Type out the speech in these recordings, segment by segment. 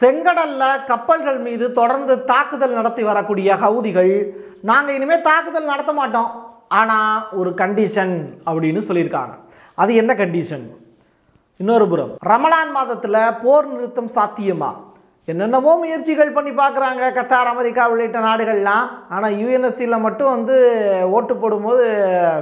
செங்கடல்ல கப்பல்கள் மீது தொடர்ந்து தாக்குதல் நடத்தி வரக்கூடிய ஹவுதிகள் நாங்கள் இனிமேல் தாக்குதல் நடத்த மாட்டோம். ஆனால் ஒரு கண்டிஷன் அப்படின்னு சொல்லியிருக்காங்க. அது என்ன கண்டிஷன் இன்னொரு புறம். ரமலான் மாதத்தில் போர் நிறுத்தம் சாத்தியமா? என்னென்னவோ முயற்சிகள் பண்ணி பார்க்குறாங்க. கத்தார் அமெரிக்கா உள்ளிட்ட நாடுகள்லாம். ஆனால் யூஎன்எஸ்சியில் மட்டும் வந்து ஓட்டு போடும்போது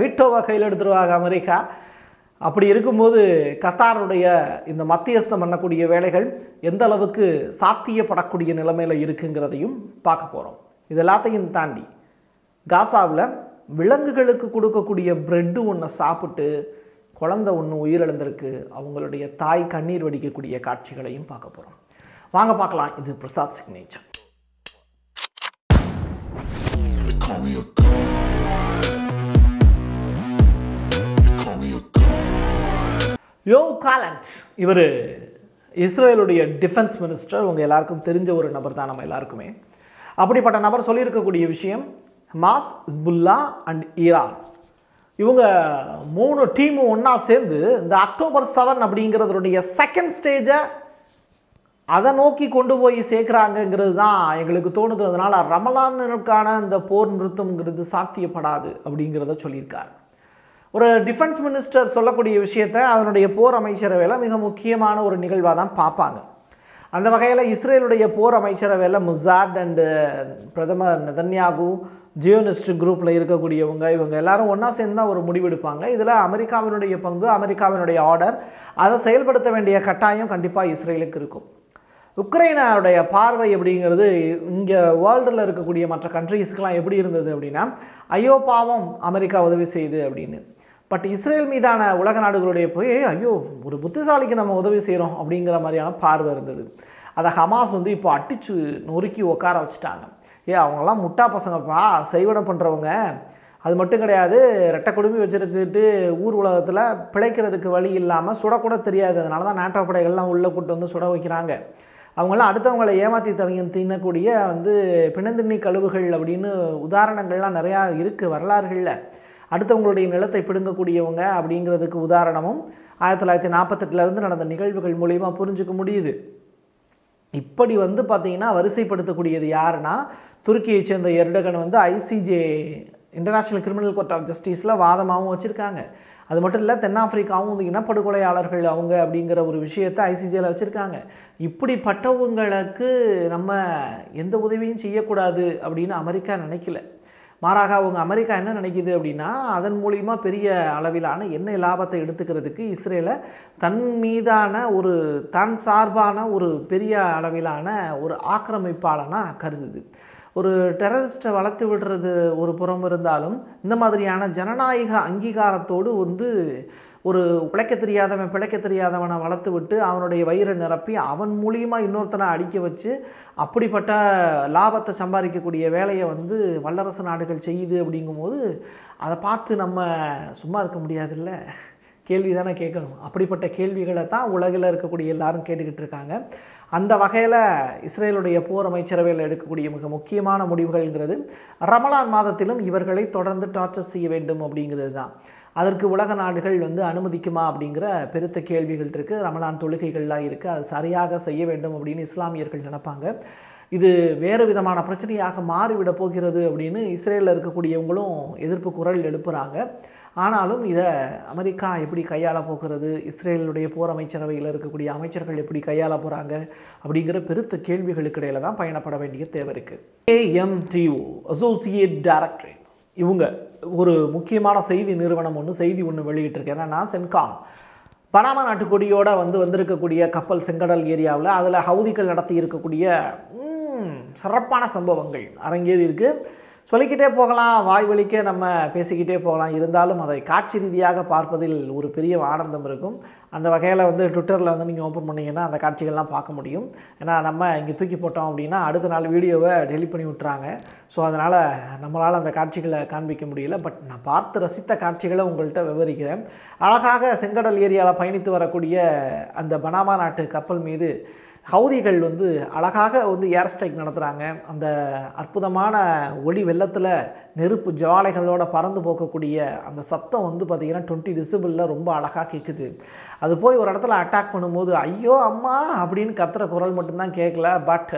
வீட்டோவை கையில் எடுத்துருவாங்க அமெரிக்கா. அப்படி இருக்கும்போது கத்தாருடைய இந்த மத்தியஸ்தம் பண்ணக்கூடிய வேலைகள் எந்த அளவுக்கு சாத்தியப்படக்கூடிய நிலைமையில் இருக்குங்கிறதையும் பார்க்க போகிறோம் இது எல்லாத்தையும் தாண்டி காசாவில் விலங்குகளுக்கு கொடுக்கக்கூடிய பிரெட்டு ஒன்றை சாப்பிட்டு குழந்தை ஒன்று உயிரிழந்திருக்கு அவங்களுடைய தாய் கண்ணீர் வடிக்கக்கூடிய காட்சிகளையும் பார்க்க போகிறோம் வாங்க பார்க்கலாம் இது பிரசாத் சிக்னேச்சர் யோ காலண்ட் இவர் இஸ்ரேலுடைய டிஃபென்ஸ் மினிஸ்டர் உங்கள் எல்லாருக்கும் தெரிஞ்ச ஒரு நபர் தான் நம்ம எல்லாருக்குமே. அப்படிப்பட்ட நபர் சொல்லியிருக்கக்கூடிய விஷயம் மாஸ் இஸ்புல்லா அண்ட் ஈரான். இவங்க மூணு டீமும் ஒன்றா சேர்ந்து இந்த அக்டோபர் செவன் அப்படிங்கிறதுடைய செகண்ட் ஸ்டேஜை அதை நோக்கி கொண்டு போய் சேர்க்குறாங்கங்கிறது தான் எங்களுக்கு தோணுது. அதனால் ரமலானுக்கான இந்த போர் நிறுத்தம்ங்கிறது சாத்தியப்படாது அப்படிங்கிறத சொல்லியிருக்காரு. ஒரு டிஃபென்ஸ் மினிஸ்டர் சொல்லக்கூடிய விஷயத்தை அதனுடைய போர் அமைச்சரவையில் மிக முக்கியமான ஒரு நிகழ்வாக தான் பார்ப்பாங்க. அந்த வகையில் இஸ்ரேலுடைய போர் அமைச்சரவையில் முசாட் அண்டு uh, பிரதமர் நெதன்யாகு ஜியோனிஸ்ட் குரூப்பில் இருக்கக்கூடியவங்க இவங்க எல்லாரும் ஒன்றா சேர்ந்து தான் ஒரு முடிவெடுப்பாங்க இதில் அமெரிக்காவினுடைய பங்கு அமெரிக்காவினுடைய ஆர்டர் அதை செயல்படுத்த வேண்டிய கட்டாயம் கண்டிப்பாக இஸ்ரேலுக்கு இருக்கும். உக்ரைனாவுடைய பார்வை அப்படிங்கிறது இங்கே வேர்ல்டில் இருக்கக்கூடிய மற்ற கண்ட்ரீஸ்க்கெலாம் எப்படி இருந்தது அப்படின்னா ஐயோ பாவம் அமெரிக்கா உதவி செய்யுது அப்படின்னு. பட் இஸ்ரேல் மீதான உலக நாடுகளுடைய போய் ஐயோ ஒரு புத்திசாலிக்கு நம்ம உதவி செய்கிறோம் அப்படிங்கிற மாதிரியான பார்வை இருந்தது. அதை ஹமாஸ் வந்து இப்போ அடிச்சு நொறுக்கி உட்கார வச்சுட்டாங்க. ஏ அவங்கெல்லாம் முட்டா பசங்கப்பா செய்வனம் பண்ணுறவங்க அது மட்டும் கிடையாது ரெட்டை குடுமி வச்சுருக்கிட்டு ஊர் உலகத்தில் பிழைக்கிறதுக்கு வழி இல்லாமல் சுடக்கூட தெரியாது. அதனால தான் நாட்டோ படைகள்லாம் உள்ளே கூட்டு வந்து சுட வைக்கிறாங்க. அவங்களாம் அடுத்தவங்களை ஏமாற்றி தனியும் தின்னக்கூடிய வந்து பிணந்திண்ணி கழுவுகள் அப்படின்னு உதாரணங்கள்லாம் நிறையா இருக்குது வரலாறுகளில். அடுத்தவங்களுடைய நிலத்தை பிடுங்கக்கூடியவங்க அப்படிங்கிறதுக்கு உதாரணமும் ஆயிரத்தி தொள்ளாயிரத்தி நாற்பத்தெட்டுலேருந்து நடந்த நிகழ்வுகள் மூலிமா புரிஞ்சுக்க முடியுது. இப்படி வந்து பார்த்தீங்கன்னா வரிசைப்படுத்தக்கூடியது யாருன்னா துருக்கியை சேர்ந்த எர்டகன் வந்து ICJ international criminal court of ஜஸ்டிஸில் வாதமாகவும் வச்சுருக்காங்க. அது மட்டும் இல்லை தென்னாப்பிரிக்காவும் வந்து இனப்படுகொலையாளர்கள் அவங்க அப்படிங்கிற ஒரு விஷயத்தை ஐசிஜேயில் வச்சுருக்காங்க. இப்படிப்பட்டவங்களுக்கு நம்ம எந்த உதவியும் செய்யக்கூடாது அப்படின்னு அமெரிக்கா நினைக்கல. மாறாக அவங்க அமெரிக்கா என்ன நினைக்குது அப்படின்னா அதன் மூலிமா பெரிய அளவிலான எண்ணெய் லாபத்தை எடுத்துக்கிறதுக்கு இஸ்ரேலை தன் மீதான ஒரு தன் சார்பான ஒரு பெரிய அளவிலான ஒரு ஆக்கிரமிப்பாளனாக கருதுது. ஒரு டெரரிஸ்ட்டை வளர்த்து விடுறது ஒரு புறம் இருந்தாலும் இந்த மாதிரியான ஜனநாயக அங்கீகாரத்தோடு வந்து ஒரு பிழைக்க தெரியாதவன் பிழைக்க தெரியாதவனை வளர்த்து விட்டு அவனுடைய வயிறை நிரப்பி அவன் மூலியமாக இன்னொருத்தனை அடிக்க வச்சு அப்படிப்பட்ட லாபத்தை சம்பாதிக்கக்கூடிய வேலையை வந்து வல்லரசு நாடுகள் செய்யுது அப்படிங்கும்போது அதை பார்த்து நம்ம சும்மா இருக்க முடியாதுல்ல? கேள்வி தானே கேட்கணும். அப்படிப்பட்ட கேள்விகளை தான் உலகில் இருக்கக்கூடிய எல்லாரும் கேட்டுக்கிட்டு இருக்காங்க. அந்த வகையில் இஸ்ரேலுடைய போர் அமைச்சரவையில் எடுக்கக்கூடிய மிக முக்கியமான முடிவுகள்ங்கிறது ரமலான் மாதத்திலும் இவர்களை தொடர்ந்து டார்ச்சர் செய்ய வேண்டும் அப்படிங்கிறது தான். அதற்கு உலக நாடுகள் வந்து அனுமதிக்குமா அப்படிங்கிற பெருத்த கேள்விகள் இருக்குது ரமலான் தொழுகைகள்லாம் இருக்குது அது சரியாக செய்ய வேண்டும் அப்படின்னு இஸ்லாமியர்கள் நினைப்பாங்க. இது வேறு விதமான பிரச்சனையாக மாறிவிட போகிறது அப்படின்னு இஸ்ரேலில் இருக்கக்கூடியவங்களும் எதிர்ப்பு குரல் எழுப்புகிறாங்க ஆனாலும் இதை அமெரிக்கா எப்படி கையாள போகிறது? இஸ்ரேலுடைய போர் அமைச்சரவையில் இருக்கக்கூடிய அமைச்சர்கள் எப்படி கையாள போகிறாங்க அப்படிங்கிற பெருத்த கேள்விகளுக்கு இடையில தான் பயணப்பட வேண்டிய தேவை இருக்குது ஏஎம்டிஓ அசோசியேட் டைரக்டரேட் இவங்க ஒரு முக்கியமான செய்தி நிறுவனம் ஒன்று செய்தி ஒன்று வெளியிட்டிருக்கு என்னன்னா சென்காம் பனாமா நாட்டு வந்து வந்திருக்கக்கூடிய கப்பல் செங்கடல் ஏரியாவில் அதில் ஹவுதிகள் நடத்தி இருக்கக்கூடிய சிறப்பான சம்பவங்கள் அரங்கேறி இருக்குது சொல்லிக்கிட்டே போகலாம் வாய் வலிக்க நம்ம பேசிக்கிட்டே போகலாம். இருந்தாலும் அதை காட்சி ரீதியாக பார்ப்பதில் ஒரு பெரிய ஆனந்தம் இருக்கும். அந்த வகையில் வந்து ட்விட்டரில் வந்து நீங்கள் ஓப்பன் பண்ணிங்கன்னா அந்த காட்சிகள்லாம் பார்க்க முடியும். ஏன்னா நம்ம இங்கே தூக்கி போட்டோம் அப்படின்னா அடுத்த நாள் வீடியோவை டெலிட் பண்ணி விட்டுறாங்க. ஸோ அதனால் நம்மளால் அந்த காட்சிகளை காண்பிக்க முடியல. பட் நான் பார்த்து ரசித்த காட்சிகளை உங்கள்கிட்ட விவரிக்கிறேன். அழகாக செங்கடல் ஏரியாவில் பயணித்து வரக்கூடிய அந்த பனாமா நாட்டு கப்பல் மீது ஹவுதிகள் வந்து அழகாக வந்து ஏர் ஸ்ட்ரைக் நடத்துகிறாங்க அந்த அற்புதமான ஒளி வெள்ளத்தில் நெருப்பு ஜுவாலைகளோட பறந்து போக்கக்கூடிய அந்த சத்தம் வந்து பார்த்திங்கன்னா டுவெண்ட்டி டிசிபிளில் ரொம்ப அழகாக கேட்குது அது போய் ஒரு இடத்துல அட்டாக் பண்ணும்போது ஐயோ அம்மா! அப்படின்னு கத்துற குரல் மட்டும்தான் கேட்கல பட்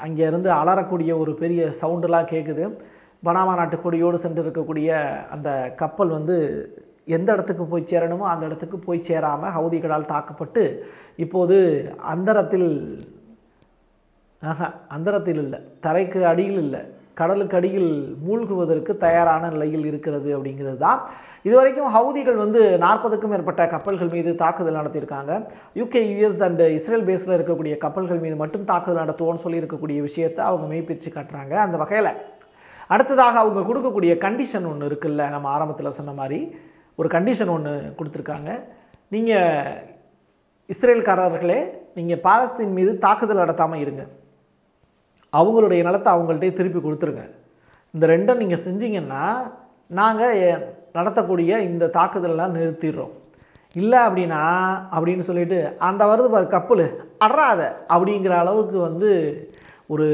அங்கேருந்து அலறக்கூடிய ஒரு பெரிய சவுண்டெலாம் கேட்குது பனாமா நாட்டு கொடியோடு சென்று இருக்கக்கூடிய அந்த கப்பல் வந்து எந்த இடத்துக்கு போய் சேரணுமோ அந்த இடத்துக்கு போய் சேராமல் ஹவுதிகளால் தாக்கப்பட்டு இப்போது அந்தரத்தில் ஆஹா அந்தரத்தில் இல்லை. தரைக்கு அடியில் இல்லை. கடலுக்கு அடியில் மூழ்குவதற்கு தயாரான நிலையில் இருக்கிறது அப்படிங்கிறது தான். இதுவரைக்கும் ஹவுதிகள் வந்து நாற்பதுக்கும் மேற்பட்ட கப்பல்கள் மீது தாக்குதல் நடத்தியிருக்காங்க. யூகே யூஎஸ் அண்ட் இஸ்ரேல் பேஸில் இருக்கக்கூடிய கப்பல்கள் மீது மட்டும் தாக்குதல் நடத்துவோம்னு சொல்லி இருக்கக்கூடிய விஷயத்தை அவங்க மெய்ப்பிச்சு காட்டுறாங்க அந்த வகையில். அடுத்ததாக அவங்க கொடுக்கக்கூடிய கண்டிஷன் ஒன்று இருக்குல்ல நம்ம ஆரம்பத்தில் சொன்ன மாதிரி. ஒரு கண்டிஷன் ஒன்று கொடுத்துருக்காங்க. நீங்கள் இஸ்ரேல்காரர்களே நீங்கள் பாலஸ்தீன் மீது தாக்குதல் நடத்தாமல் இருங்க. அவங்களுடைய நிலத்தை அவங்கள்ட்டே திருப்பி கொடுத்துருங்க. இந்த ரெண்டும் நீங்கள் செஞ்சீங்கன்னா நாங்கள் நடத்தக்கூடிய இந்த தாக்குதலெல்லாம் நிறுத்திடுறோம். இல்லை அப்படின்னா அப்படின்னு சொல்லிட்டு அந்த வருது பாரு கப்பல் அடராத அப்படிங்கிற அளவுக்கு வந்து ஒரு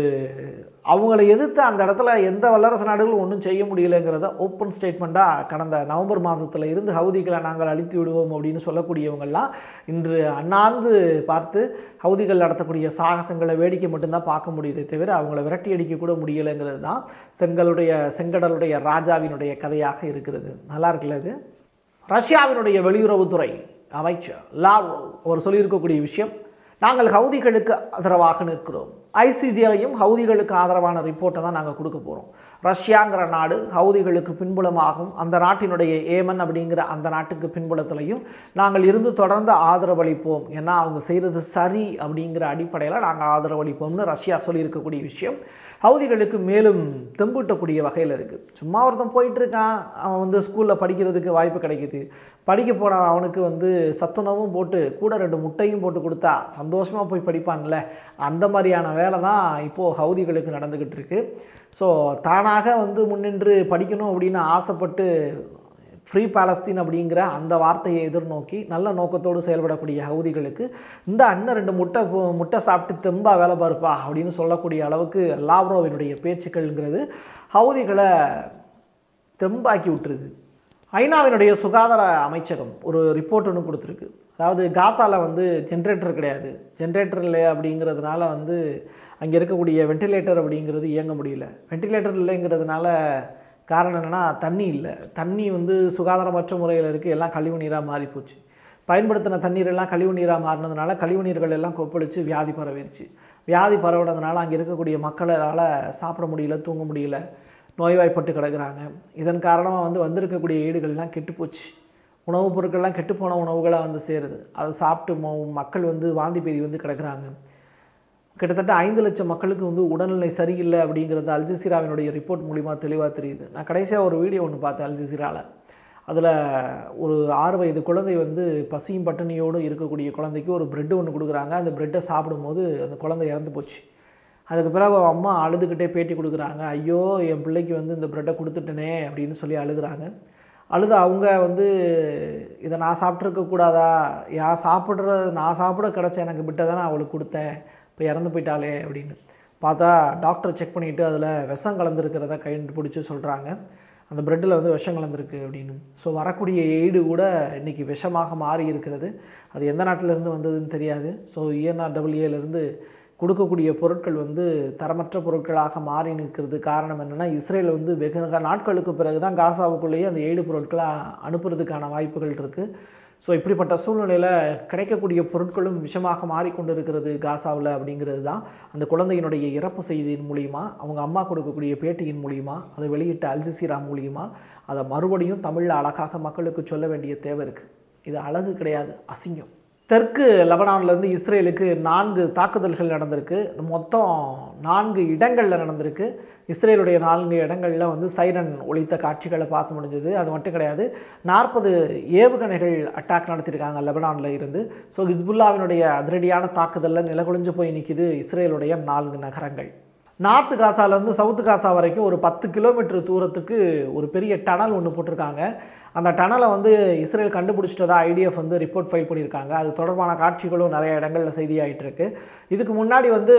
அவங்கள எதிர்த்து அந்த இடத்துல எந்த வல்லரசு நாடுகளும் ஒன்றும் செய்ய முடியலைங்கிறத ஓப்பன் ஸ்டேட்மெண்ட்டாக கடந்த நவம்பர் மாதத்தில் இருந்து ஹவுதிகளை நாங்கள் அழித்து விடுவோம் அப்படின்னு சொல்லக்கூடியவங்கள்லாம் இன்று அண்ணாந்து பார்த்து ஹவுதிகள் நடத்தக்கூடிய சாகசங்களை வேடிக்கை மட்டும்தான் பார்க்க முடியுதே தவிர அவங்கள விரட்டி அடிக்க கூட முடியலைங்கிறது தான் செங்கலுடைய செங்கடலுடைய ராஜாவினுடைய கதையாக இருக்கிறது. நல்லா இருக்குல்ல இது? ரஷ்யாவினுடைய வெளியுறவுத்துறை அமைச்சர் லாவ் அவர் சொல்லியிருக்கக்கூடிய விஷயம் நாங்கள் ஹவுதிகளுக்கு ஆதரவாக நிற்கிறோம். ஐசிஜிலையும் ஹவுதிகளுக்கு ஆதரவான ரிப்போர்ட்டை தான் நாங்கள் கொடுக்க போகிறோம் ரஷ்யாங்கிற நாடு ஹவுதிகளுக்கு பின்புலமாகும். அந்த நாட்டினுடைய ஏமன் அப்படிங்கிற அந்த நாட்டுக்கு பின்புலத்திலையும் நாங்கள் இருந்து தொடர்ந்து ஆதரவளிப்போம். ஏன்னா அவங்க செய்கிறது சரி அப்படிங்கிற அடிப்படையில் நாங்கள் ஆதரவளிப்போம்னு ரஷ்யா சொல்லியிருக்கக்கூடிய விஷயம். ஹவுதிகளுக்கு மேலும் தெம்பூட்டக்கூடிய வகையில் இருக்குது சும்மா ஒருத்தன் போயிட்டுருக்கான் அவன் வந்து ஸ்கூலில் படிக்கிறதுக்கு வாய்ப்பு கிடைக்குது. படிக்க போனால் அவனுக்கு வந்து சத்துணவும் போட்டு கூட ரெண்டு முட்டையும் போட்டு கொடுத்தா சந்தோஷமாக போய் படிப்பான்ல. அந்த மாதிரியான வேலை தான் இப்போது ஹவுதிகளுக்கு நடந்துக்கிட்டு இருக்குது ஸோ தானாக வந்து முன்னின்று படிக்கணும் அப்படின்னு ஆசைப்பட்டு ஃப்ரீ பாலஸ்தீன் அப்படிங்கிற அந்த வார்த்தையை எதிர்நோக்கி நல்ல நோக்கத்தோடு செயல்படக்கூடிய ஹவுதிகளுக்கு இந்த அண்ணன் ரெண்டு முட்டை முட்டை சாப்பிட்டு தெம்பா வேலை பார்ப்பா அப்படின்னு சொல்லக்கூடிய அளவுக்கு லாவ்ரோவினுடைய பேச்சுக்கள்ங்கிறது ஹவுதிகளை தெம்பாக்கி விட்டுருக்கு ஐநாவினுடைய சுகாதார அமைச்சகம் ஒரு ரிப்போர்ட் ஒன்று கொடுத்துருக்கு. அதாவது காசாவில் வந்து ஜென்ரேட்டர் கிடையாது. ஜென்ரேட்டர் இல்லை அப்படிங்கிறதுனால வந்து அங்கே இருக்கக்கூடிய வென்டிலேட்டர் அப்படிங்கிறது இயங்க முடியல. வென்டிலேட்டர் இல்லைங்கிறதுனால காரணம் என்னென்னா தண்ணி இல்லை. தண்ணி வந்து சுகாதாரமற்ற முறையில் இருக்குது எல்லாம் கழிவு நீராக மாறி போச்சு. பயன்படுத்தின தண்ணீர் எல்லாம் கழிவு நீராக மாறினதுனால கழிவு நீர்கள் எல்லாம் கொப்பளித்து வியாதி பரவிடுச்சு வியாதி பரவுனதுனால அங்கே இருக்கக்கூடிய மக்களால் சாப்பிட முடியல தூங்க முடியல நோய்வாய்ப்பட்டு கிடக்குறாங்க. இதன் காரணமாக வந்து வந்திருக்கக்கூடிய ஈடுகள்லாம் கெட்டுப்போச்சு உணவுப் பொருட்கள்லாம் கெட்டுப்போன உணவுகளாக வந்து சேருது. அதை சாப்பிட்டு மக்கள் வந்து வாந்தி பேதி வந்து கிடக்கிறாங்க. கிட்டத்தட்ட ஐந்து லட்சம் மக்களுக்கு வந்து உடல்நிலை சரியில்லை அப்படிங்கிறது அல்ஜசீராவினுடைய ரிப்போர்ட் மூலிமா தெளிவாக தெரியுது. நான் கடைசியாக ஒரு வீடியோ ஒன்று பார்த்தேன் அல்ஜசீராவில் அதில் ஒரு ஆறு வயது குழந்தை வந்து பசியும் பட்டினியோடு இருக்கக்கூடிய குழந்தைக்கு ஒரு பிரெட் ஒன்று கொடுக்குறாங்க. அந்த பிரெட்டை சாப்பிடும்போது அந்த குழந்தை இறந்து போச்சு. அதுக்கு பிறகு அம்மா அழுதுகிட்டே பேட்டி கொடுக்குறாங்க. ஐயோ என் பிள்ளைக்கு வந்து இந்த பிரெட்டை கொடுத்துட்டனே அப்படின்னு சொல்லி அழுகிறாங்க. அழுது அவங்க வந்து இதை நான் சாப்பிட்ருக்க கூடாதா யா சாப்பிட்ற நான் சாப்பிட கிடச்ச எனக்கு பிட்டை அவளுக்கு கொடுத்தேன். இப்போ இறந்து போயிட்டாலே அப்படின்னு. பார்த்தா டாக்டர் செக் பண்ணிவிட்டு அதில் விஷம் கலந்துருக்கிறத கண்டுபிடிச்சி சொல்கிறாங்க அந்த பிரெட்டில் வந்து விஷம் கலந்துருக்கு அப்படின்னு. ஸோ வரக்கூடிய எய்டு கூட இன்றைக்கி விஷமாக மாறி இருக்கிறது. அது எந்த நாட்டிலேருந்து வந்ததுன்னு தெரியாது. ஸோ இஎன்ஆர்டபிள்யூஏலேருந்து கொடுக்கக்கூடிய பொருட்கள் வந்து தரமற்ற பொருட்களாக மாறி நிற்கிறது காரணம் என்னென்னா இஸ்ரேல் வந்து வெகு நாட்களுக்கு பிறகு தான் காசாவுக்குள்ளேயே அந்த ஏடு பொருட்களை அனுப்புறதுக்கான வாய்ப்புகள் இருக்குது ஸோ இப்படிப்பட்ட சூழ்நிலையில் கிடைக்கக்கூடிய பொருட்களும் விஷமாக மாறிக்கொண்டு இருக்கிறது காசாவில் அப்படிங்கிறது தான். அந்த குழந்தையினுடைய இறப்பு செய்தியின் மூலிமா அவங்க அம்மா கொடுக்கக்கூடிய பேட்டியின் மூலிமா அதை வெளியிட்ட அல்ஜசீரா மூலிமா அதை மறுபடியும் தமிழில் அழகாக மக்களுக்கு சொல்ல வேண்டிய தேவை இருக்குது இது அழகு கிடையாது அசிங்கம். தெற்கு லெபனான்லேருந்து இஸ்ரேலுக்கு நான்கு தாக்குதல்கள் நடந்திருக்கு. மொத்தம் நான்கு இடங்களில் நடந்திருக்கு. இஸ்ரேலுடைய நான்கு இடங்களில் வந்து சைரன் ஒழித்த காட்சிகளை பார்க்க முடிஞ்சது. அது மட்டும் கிடையாது நாற்பது ஏவுகணைகள் அட்டாக் நடத்தியிருக்காங்க லெபனானில் இருந்து. ஸோ ஹிஸ்புல்லாவினுடைய அதிரடியான தாக்குதலில் நிலகுலைஞ்சு போய் நிற்கிது இஸ்ரேலுடைய நான்கு நகரங்கள். நார்த்து காசாலேருந்து சவுத்து காசா வரைக்கும் ஒரு பத்து கிலோமீட்டர் தூரத்துக்கு ஒரு பெரிய டனல் ஒன்று போட்டிருக்காங்க. அந்த டனலை வந்து இஸ்ரேல் கண்டுபிடிச்சிட்டதா ஐடிஎஃப் வந்து ரிப்போர்ட் ஃபைல் பண்ணியிருக்காங்க. அது தொடர்பான காட்சிகளும் நிறைய இடங்களில் செய்தி இருக்கு இதுக்கு முன்னாடி வந்து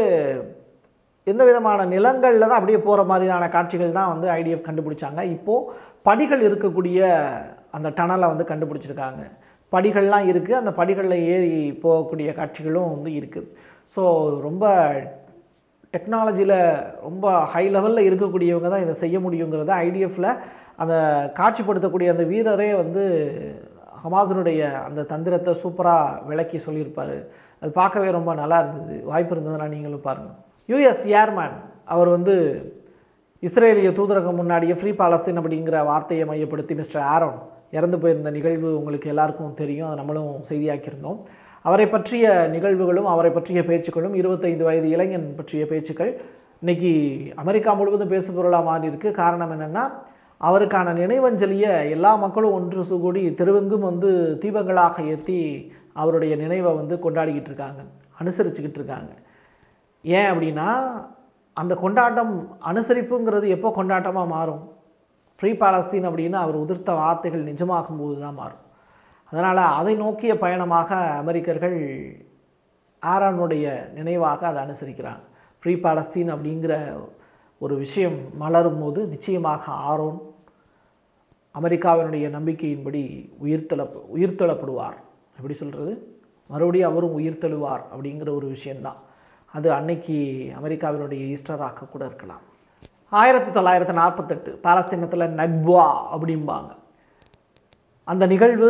எந்த விதமான நிலங்களில் தான் அப்படியே போகிற மாதிரியான காட்சிகள் தான் வந்து ஐடிஎஃப் கண்டுபிடிச்சாங்க. இப்போது படிகள் இருக்கக்கூடிய அந்த டனலை வந்து கண்டுபிடிச்சிருக்காங்க. படிகள்லாம் இருக்குது அந்த படிகளில் ஏறி போகக்கூடிய காட்சிகளும் வந்து இருக்குது ஸோ ரொம்ப டெக்னாலஜியில் ரொம்ப ஹை லெவலில் இருக்கக்கூடியவங்க தான் இதை செய்ய முடியுங்கிறத ஐடிஎஃப்பில் அந்த காட்சிப்படுத்தக்கூடிய அந்த வீரரே வந்து ஹமாஸனுடைய அந்த தந்திரத்தை சூப்பராக விளக்கி சொல்லியிருப்பார். அது பார்க்கவே ரொம்ப நல்லா இருந்தது. வாய்ப்பு இருந்ததுன்னா நீங்களும் பாருங்கள் யூஎஸ் ஏர்மேன் அவர் வந்து இஸ்ரேலிய தூதரகம் முன்னாடியே ஃப்ரீ பாலஸ்தீன் அப்படிங்கிற வார்த்தையை மையப்படுத்தி மிஸ்டர் ஆரோன் இறந்து போயிருந்த நிகழ்வு உங்களுக்கு எல்லாருக்கும் தெரியும். அதை நம்மளும் செய்தியாக்கியிருந்தோம். அவரை பற்றிய நிகழ்வுகளும் அவரை பற்றிய பேச்சுக்களும் இருபத்தைந்து வயது இளைஞன் பற்றிய பேச்சுக்கள் இன்னைக்கு அமெரிக்கா முழுவதும் பேசுபொருளாக பொருளாக மாறியிருக்கு. காரணம் என்னென்னா அவருக்கான நினைவஞ்சலியை எல்லா மக்களும் ஒன்று கூடி தெருவெங்கும் வந்து தீபங்களாக ஏற்றி அவருடைய நினைவை வந்து கொண்டாடிக்கிட்டு இருக்காங்க அனுசரிச்சுக்கிட்டு இருக்காங்க. ஏன் அப்படின்னா அந்த கொண்டாட்டம் அனுசரிப்புங்கிறது எப்போ கொண்டாட்டமாக மாறும்? ஃப்ரீ பாலஸ்தீன் அப்படின்னு அவர் உதிர்த்த வார்த்தைகள் நிஜமாகும் போது தான் மாறும். அதனால் அதை நோக்கிய பயணமாக அமெரிக்கர்கள் ஆரானுடைய நினைவாக அதை அனுசரிக்கிறாங்க. ஃப்ரீ பாலஸ்தீன் அப்படிங்கிற ஒரு விஷயம் மலரும் போது நிச்சயமாக ஆரோன் அமெரிக்காவினுடைய நம்பிக்கையின்படி உயிர்த்தள உயிர்த்தெழப்படுவார். எப்படி சொல்கிறது மறுபடியும் அவரும் உயிர்த்தெழுவார் அப்படிங்கிற ஒரு விஷயந்தான் அது அன்னைக்கு அமெரிக்காவினுடைய ஈஸ்டராக கூட இருக்கலாம். ஆயிரத்தி தொள்ளாயிரத்தி நாற்பத்தெட்டு பாலஸ்தீனத்தில் நக்வா அப்படிம்பாங்க. அந்த நிகழ்வு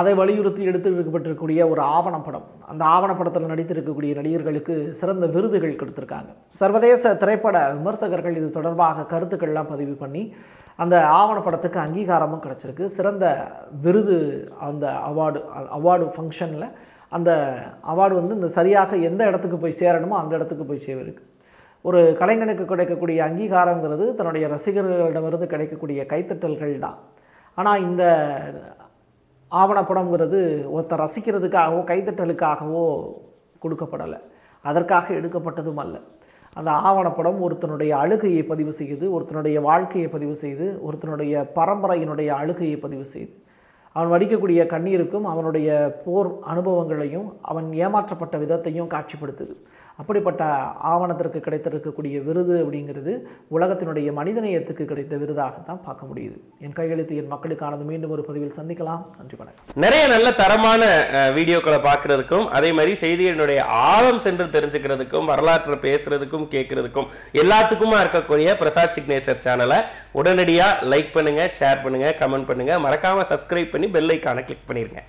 அதை வலியுறுத்தி எடுத்துருக்கப்பட்டிருக்கக்கூடிய ஒரு ஆவணப்படம். அந்த ஆவணப்படத்தில் நடித்திருக்கக்கூடிய நடிகர்களுக்கு சிறந்த விருதுகள் கொடுத்துருக்காங்க. சர்வதேச திரைப்பட விமர்சகர்கள் இது தொடர்பாக கருத்துக்கள்லாம் பதிவு பண்ணி அந்த ஆவணப்படத்துக்கு அங்கீகாரமும் கிடச்சிருக்கு. சிறந்த விருது அந்த அவார்டு அவார்டு ஃபங்க்ஷனில் அந்த அவார்டு வந்து இந்த சரியாக எந்த இடத்துக்கு போய் சேரணுமோ அந்த இடத்துக்கு போய் சேவிருக்கு. ஒரு கலைஞனுக்கு கிடைக்கக்கூடிய அங்கீகாரங்கிறது தன்னுடைய ரசிகர்களிடமிருந்து கிடைக்கக்கூடிய கைத்தட்டல்கள் தான். ஆனால் இந்த ஆவணப்படம்ங்கிறது ஒருத்தர் ரசிக்கிறதுக்காகவோ கைதட்டலுக்காகவோ கொடுக்கப்படலை. அதற்காக எடுக்கப்பட்டதும் அல்ல. அந்த ஆவணப்படம் ஒருத்தனுடைய அழுகையை பதிவு செய்யுது ஒருத்தனுடைய வாழ்க்கையை பதிவு செய்து ஒருத்தனுடைய பரம்பரையினுடைய அழுகையை பதிவு செய்து அவன் வடிக்கக்கூடிய கண்ணீருக்கும் அவனுடைய போர் அனுபவங்களையும் அவன் ஏமாற்றப்பட்ட விதத்தையும் காட்சிப்படுத்துது. அப்படிப்பட்ட ஆவணத்திற்கு கிடைத்திருக்கக்கூடிய விருது அப்படிங்கிறது உலகத்தினுடைய மனிதநேயத்துக்கு கிடைத்த விருதாகத்தான் பார்க்க முடியுது. என் கையெழுத்து என் மக்களுக்கானது. மீண்டும் ஒரு பதிவில் சந்திக்கலாம். நன்றி வணக்கம். நிறைய நல்ல தரமான வீடியோக்களை பார்க்கறதுக்கும் அதே மாதிரி செய்திகளினுடைய ஆழம் சென்று தெரிஞ்சுக்கிறதுக்கும் வரலாற்றை பேசுறதுக்கும் கேட்கறதுக்கும் எல்லாத்துக்குமா இருக்கக்கூடிய பிரசாத் சிக்னேச்சர் சேனலை உடனடியா லைக் பண்ணுங்க ஷேர் பண்ணுங்க கமெண்ட் பண்ணுங்க. மறக்காம சப்ஸ்கிரைப் பண்ணி பெல் ஐக்கானை கிளிக் பண்ணிருங்க.